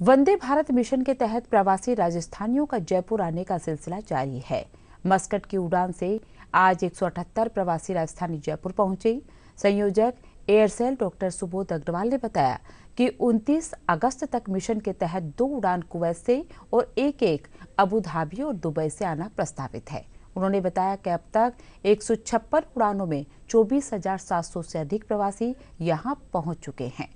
Vande Bharat mission के तहत प्रवासी राजस्थानियों का जयपुर आने का सिलसिला जारी है। मस्कट की उड़ान से आज 178 प्रवासी राजस्थानी जयपुर पहुँचे। संयोजक एयरसेल डॉक्टर सुबोध अग्रवाल ने बताया कि 29 अगस्त तक मिशन के तहत दो उड़ान कुवैत से और एक एक अबू धाबी और दुबई से आना प्रस्तावित है। उन्होंने बताया कि अब तक एक सौ छप्पन उड़ानों में चौबीस से अधिक प्रवासी यहाँ पहुँच चुके हैं।